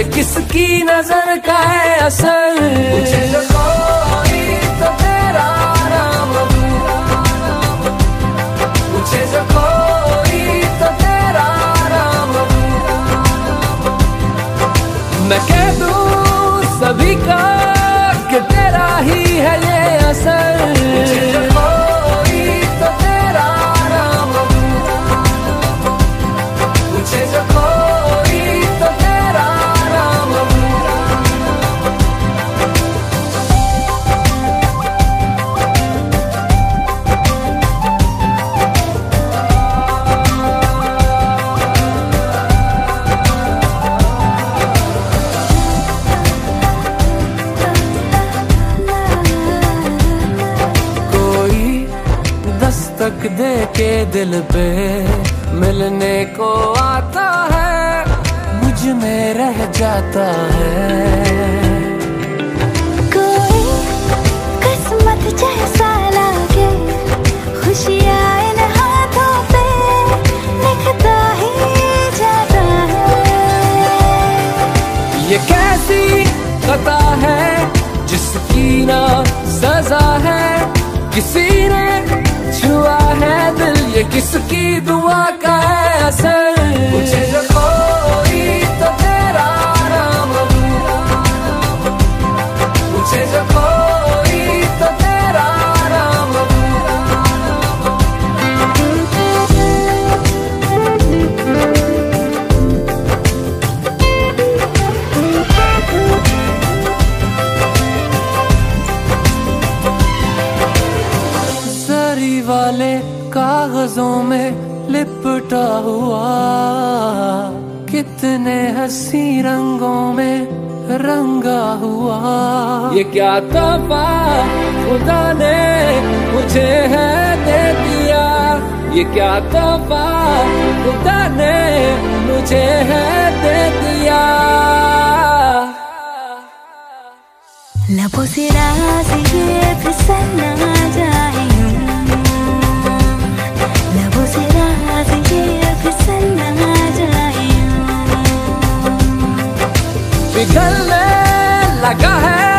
ये किसकी नज़र का है असर? तो तो नाम मैं कह दूँ सभी का कि तेरा ही है ये असर। दस्तक दे के दिल पे मिलने को आता है मुझमें रह जाता है। कोई किस्मत जैसा लागे खुशियाँ इन हाथों पे लिखता ही जाता है। ये कैसी कथा है जिसकी ना सजा है किसी ने छुआ है दिल? ये किसकी दुआ का है असर? मुझे जो लिपटा हुआ कितने हसी रंगों में रंगा हुआ। ये क्या तोहफा खुदा ने मुझे है दे दिया? ये क्या तोहफा खुदा ने मुझे है दे दिया? लबों से राज ये फिसलना पिघलने लगा है।